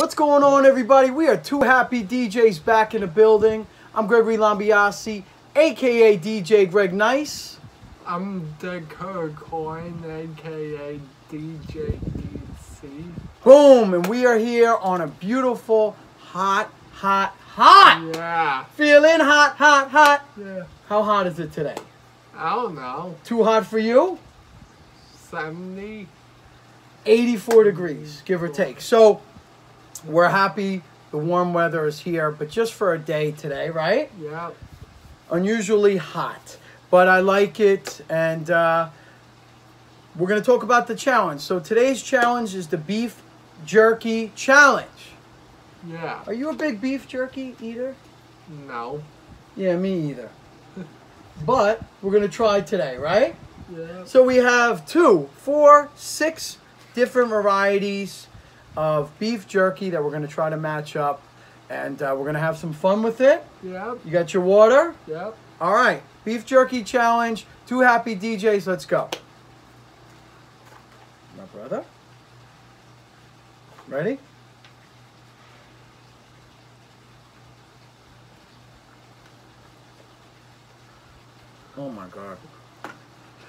What's going on, everybody? We are two happy DJs back in the building. I'm Gregory Lambiase, aka DJ Greg Nice. I'm Dakota Coin, aka DJ DC. Boom! And we are here on a beautiful, hot, hot, hot! Yeah, Feeling hot, hot, hot. yeah. How hot is it today? I don't know. Too hot for you? 70? 84 degrees, give or take. So, we're happy the warm weather is here, but just for a day today, right? Yeah. unusually hot, but I like it. And uh, we're going to talk about the challenge. So today's challenge is the beef jerky challenge. Yeah. Are you a big beef jerky eater? No. Yeah, me either. But we're going to try today, right? Yeah. So we have two, four, six different varieties of beef jerky that we're going to try to match up. And uh, we're going to have some fun with it. Yep. You got your water? Yep. All right, beef jerky challenge. Two happy DJs. Let's go. My brother. Ready? Oh my god.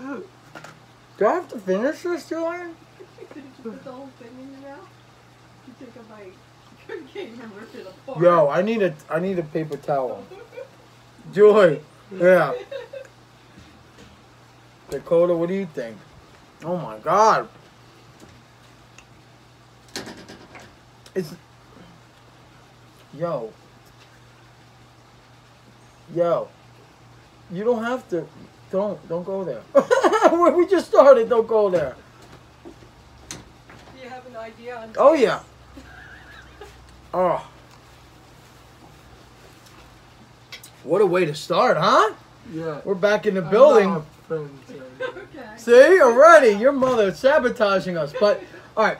Do I have to finish this, Julian? Did you put the whole thing in your mouth? Take a bite. You can't rip it apart. Yo, I need a I need a paper towel. Joy, Yeah. Dakota, what do you think? Oh my god. It's Yo. Yo. You don't have to don't don't go there. we just started, don't go there. Do you have an idea on Oh yeah. Oh. What a way to start, huh? Yeah. We're back in the I'm building. not. Okay. See, already your mother sabotaging us. But all right,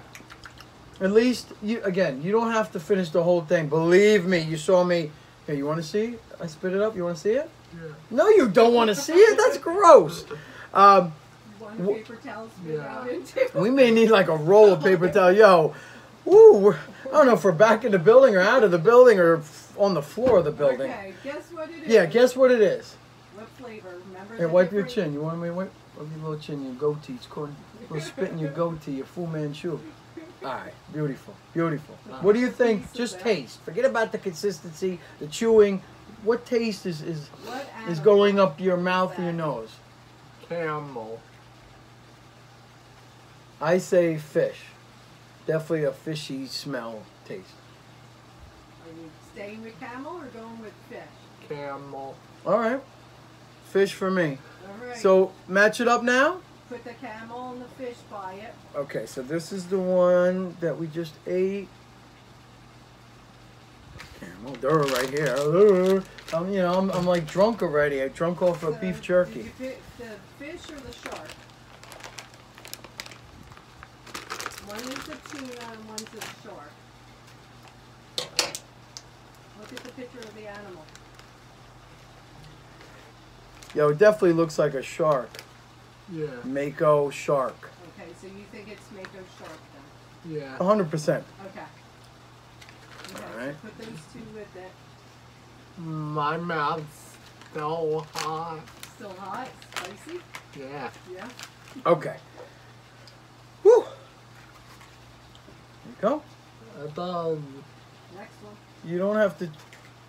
at least you again. You don't have to finish the whole thing. Believe me, you saw me. Here, you want to see? I spit it up. You want to see it? Yeah. No, you don't want to see it. That's gross. Um, One paper towel Yeah. we may need like a roll of paper towel. Yo, woo. we're- I don't know if we're back in the building or out of the building or on the floor of the building. Okay, guess what it is? Yeah, guess what it is. What flavor? Remember Here, the wipe your chin. You want me to wipe? Wipe your little chin, your goatee. It's called a little spit in your goatee, your Fu Manchu. All right, beautiful, beautiful. What do you think? Piece Just taste. Forget about the consistency, the chewing. What taste is is What is going up your mouth is and your nose? Camel. I say fish. Definitely a fishy smell taste. Are you staying with camel or going with fish? Camel. All right, fish for me. All right. So match it up now. put the camel and the fish by it. Okay, so this is the one that we just ate. Camel Durr right here. Uh, I'm, you know, I'm, I'm like drunk already. I drunk off of So, beef did jerky. you pick the fish or the shark? One is the tuna and one's the shark. Look at the picture of the animal. Yo, it definitely looks like a shark. Yeah. Mako shark. Okay, so you think it's Mako shark then? Yeah. 100%. Okay. Okay, Alright. so put those two with it. My mouth's so hot. Still hot, spicy? Yeah. Yeah. Okay. Whew. There you go. I thought Next one. You don't have to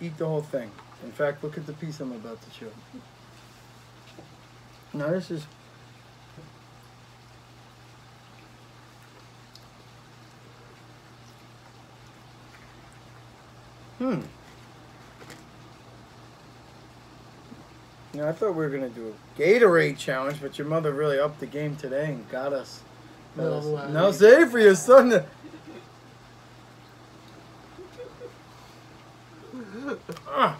eat the whole thing. In fact, look at the piece I'm about to chew. Now this is Hmm. Yeah, I thought we were gonna do a Gatorade challenge, but your mother really upped the game today and got us. got No us- way. no, save for your son. to- Ah.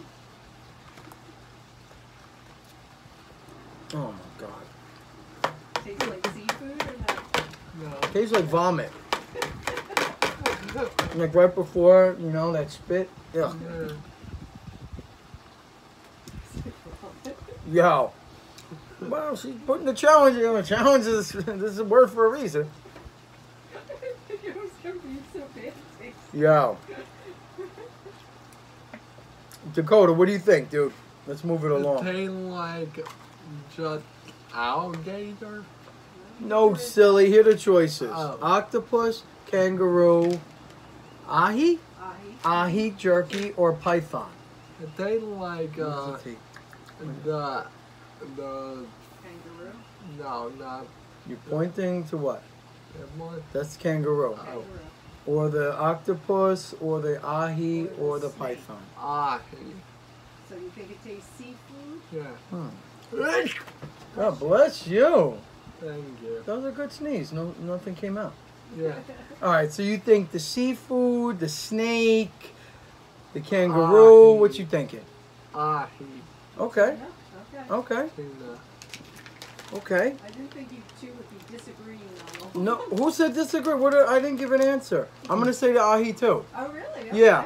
Oh my god. Tastes like seafood or no? no. Tastes like vomit. Like right before, you know, that spit. Yeah. Yeah. Yo. Well, she's putting the challenge in. The challenge is this is a word for a reason. You're so. Yo. Dakota, what do you think, dude? Let's move it It along. tastes like just alligator. No, silly. Here are the choices: Oh. octopus, kangaroo, ahi, Ahi. ahi jerky, or python. They like uh, the the the Kangaroo. no not You're pointing to what? That's kangaroo. Oh. Kangaroo. Or the octopus, or the ahi, Or or the the python. Ah, So you think it tastes seafood? yeah. Hmm. God bless you. Thank you. That was a good sneeze. No, nothing came out. Yeah. All right. So you think the seafood, the snake, the kangaroo? Ahi. What you thinking? Ah, Okay. Yeah, okay. Okay. Okay. I didn't think you two would be disagreeing whole. No, who said disagree? What? Are, I didn't give an answer. I'm gonna say the ahi too. Oh, really? Yeah.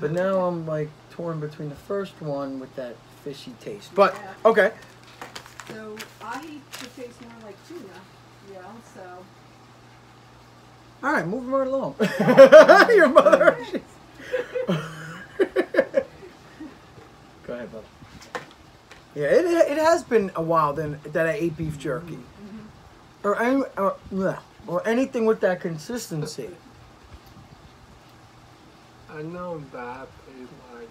But now I'm like torn between the first one with that fishy taste. But Yeah. okay. So ahi should taste more like tuna. You know, so. All right, moving right along. Your mother. Go ahead, bud. Yeah, it, it has been a while then that I ate beef jerky, Mhm. or any or, bleh, or anything with that consistency. I know that is like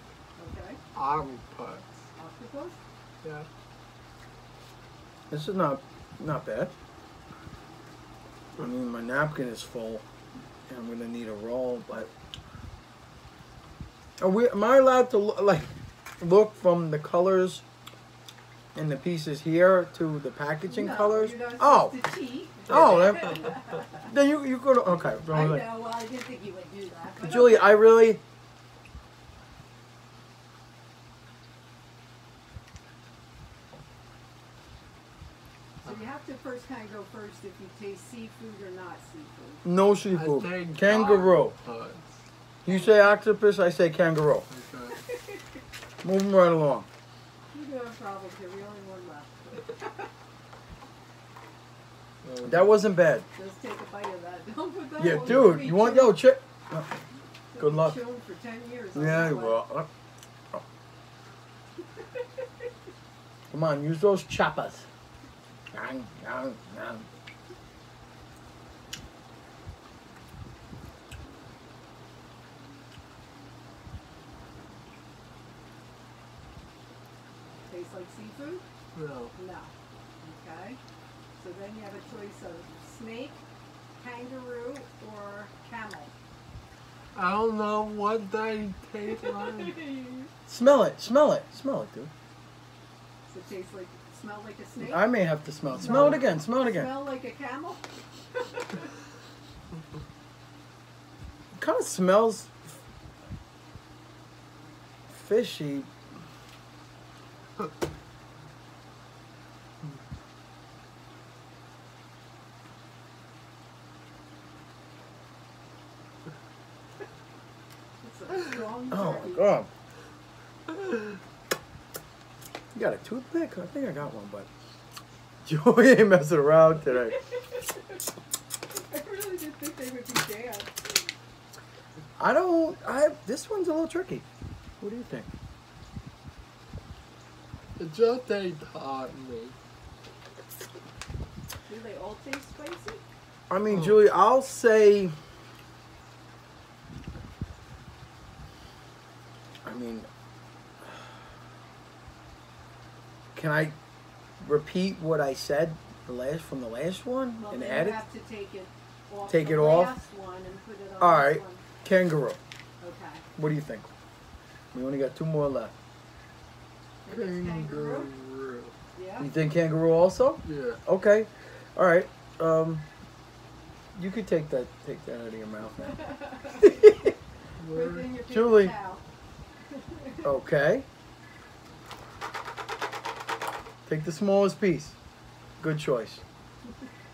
Okay. octopus. Octopus. Yeah. This is not not bad. I mean, my napkin is full, and I'm gonna need a roll. But are we? Am I allowed to lo- like look from the colors and the pieces here to the packaging no, colors? You're Oh, supposed to oh, then, then you you go to okay. I know. Well, I didn't think you would do that. Julie, okay. I really. So you have to first kind of go first if you taste seafood or not seafood. No seafood. Kangaroo. octopus. You say octopus, I say kangaroo. Okay. Moving right along. You do have problems only one left. That wasn't bad. Just take a bite of that. Don't put that Yeah, dude, you want yo check? be uh, good luck. for ten years. Yeah, you will. Come on, use those choppers. Tastes like seafood? no. No. Okay. So then you have a choice of snake, kangaroo, or camel. I don't know what they taste like. Smell it, smell it, smell it, dude. So it tastes like, smell like a snake? I may have to smell it. Smell it again, smell it again. Smell like a camel? kind of smells fishy. It's a strong Oh my god. You got a toothpick? I think I got one, but Joey ain't messing around today. I really did think they would be damp. I don't. I this one's a little tricky. What do you think? It just they taught me. Do they all taste spicy? I mean, Oh. Julie, I'll say. I mean, can I repeat what I said the last from the last one Well, and add it? have to take it off Take the it off? one and put it on All one. Kangaroo. Okay. What do you think? We only got two more left. Maybe it's kangaroo? Kangaroo. Yeah. You think kangaroo also? Yeah. Okay. All right. Um, you could take that take that out of your mouth now. Put it Where- in your Julie. Okay. Take the smallest piece. Good choice.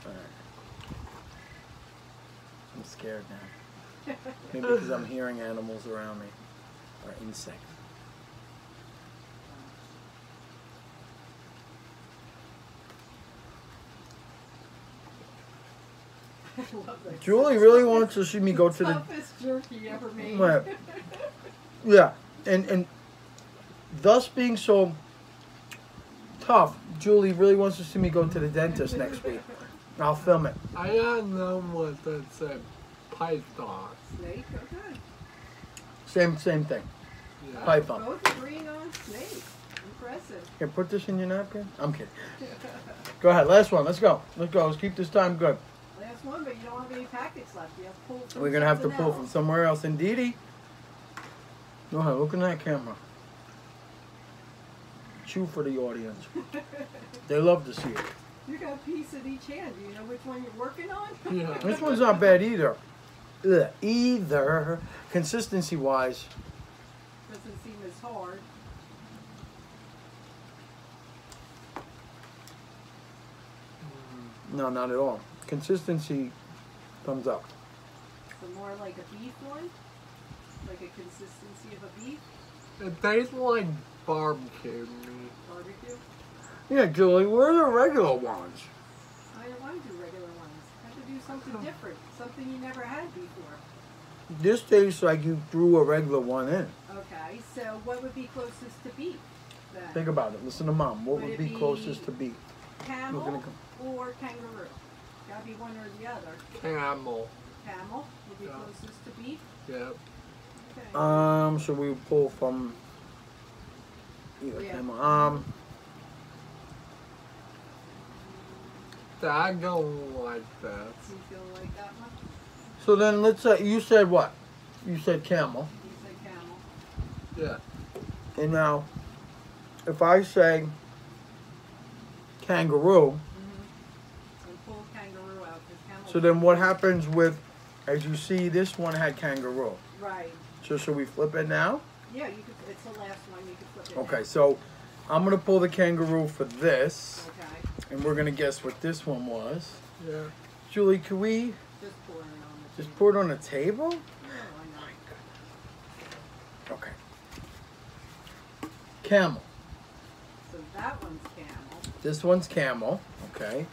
All right. I'm scared now. Maybe because I'm hearing animals around me or insects. I love that. Julie really wants to see me go to the toughest jerky ever made. Right. Yeah, and and thus being so tough, Julie really wants to see me go to the dentist next week. I'll film it. I don't know what that said. Python. Snake, okay. Same same thing. Yeah. Python. Both agreeing on snake. Impressive. Here, put this in your napkin. I'm kidding. Go ahead. Last one. Let's go. Let's go. Let's keep this time good. Last one, but you don't have any packets left. You have to pull from We're gonna have to something pull from somewhere else. And Dee Dee, go ahead. Look in that camera. Chew for the audience. They love to see it. You got a piece in each hand. Do you know which one you're working on? Yeah. This one's not bad either. Ugh, either. Consistency wise, Doesn't seem as hard. no, not at all. Consistency, thumbs up. So more like a beef one? Like a consistency of a beef It tastes like barbecue meat. barbecue? Yeah, Julie, where are the regular ones? I don't want to do regular ones. I have to do something different. Something you never had before. This tastes like you threw a regular one in. Okay, so what would be closest to beef then? Think about it. Listen to mom. What Would would be be- closest to beef? Camel gonna or kangaroo? Gotta be one or the other. Camel. Camel would be Yeah. closest to beef. Yep. Okay. Um, so we pull from either Yeah. camel. Um, I don't like that. you feel like that one? so then let's say you said what? You said camel. You say camel. Yeah. And now, if I say kangaroo, Mm-hmm. And pull kangaroo out because camel. So then what happens with, as you see, this one had kangaroo. Right. So should we flip it now? Yeah, you could. It's the last one. You could flip it. Okay, now. so I'm gonna pull the kangaroo for this, Okay. and we're gonna guess what this one was. Yeah. Julie, can we Just pour it on the. just table. pour it on the table? Yeah. Okay. Camel. So that one's camel. This one's camel. Okay.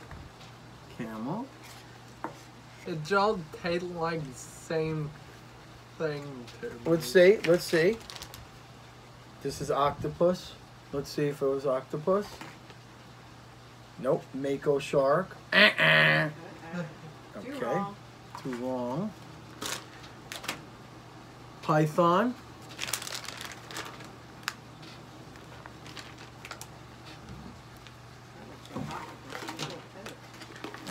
Camel. It just tastes like the same thing to me. Let's see. Let's see. This is octopus. Let's see if it was octopus. Nope. Mako shark. Uh-uh. Too Okay. wrong. Too long. Python.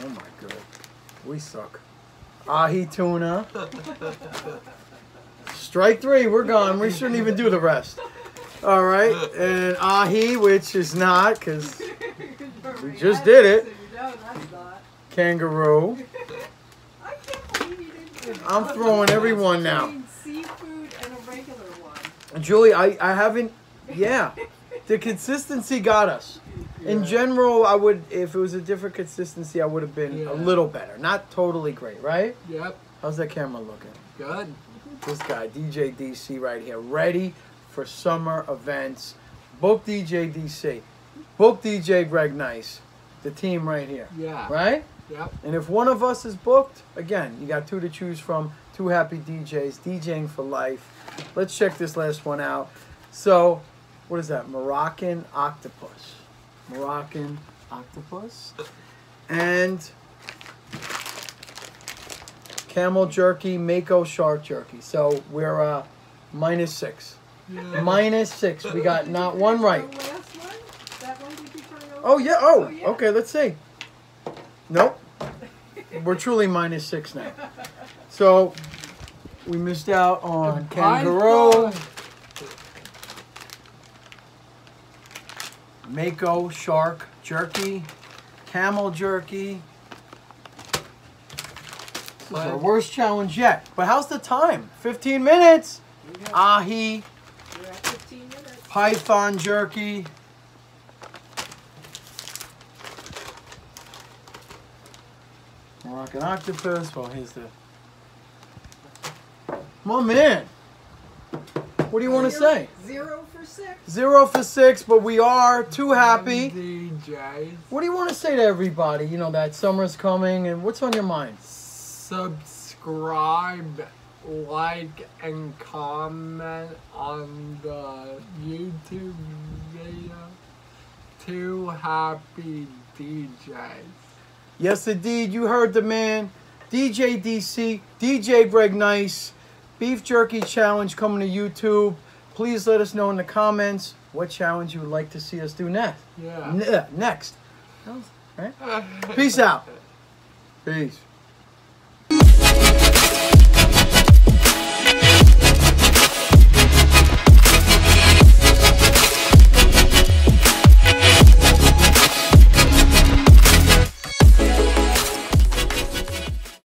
Oh my god. We suck. Ahi tuna. Strike three, we're gone. We shouldn't even do the rest. All right, and ahi, which is not, because We just did it. Kangaroo. I'm throwing everyone now. Julie, I, I haven't, yeah. The consistency got us. In general, I would, if it was a different consistency, I would have been Yeah. a little better. Not totally great, right? Yep. How's that camera looking? Good. This guy, DJ DC, right here, ready for summer events. Book DJ DC. Book DJ Greg Nice. The team right here, Yeah. right? Yep. And if one of us is booked, again, you got two to choose from. Two happy DJs, DJing for life. Let's check this last one out. So, what is that? Moroccan octopus. Moroccan octopus. And camel jerky, Mako shark jerky. So we're uh, minus six. Yeah. Minus six. We got not one right. Last one? That one did you turn over? Oh yeah. Oh, Oh, yeah. okay. Let's see. Nope. We're truly minus six now. So we missed out on kangaroo, mako shark jerky, camel jerky. This is our worst challenge yet. But how's the time? 15 minutes. Ahi, You're at 15 minutes. python jerky. Moroccan octopus. Well, here's the. My man. What do you want to say? Zero for six. Zero for six, but we are too happy. DJs. What do you want to say to everybody? You know that summer's coming, and what's on your mind? subscribe, like, and comment on the YouTube video. Two happy DJs. Yes, indeed. You heard the man. DJ DC, DJ Greg Nice, Beef Jerky Challenge coming to YouTube. Please let us know in the comments what challenge you would like to see us do next. Yeah. N- uh, next. Right? Peace out. Peace.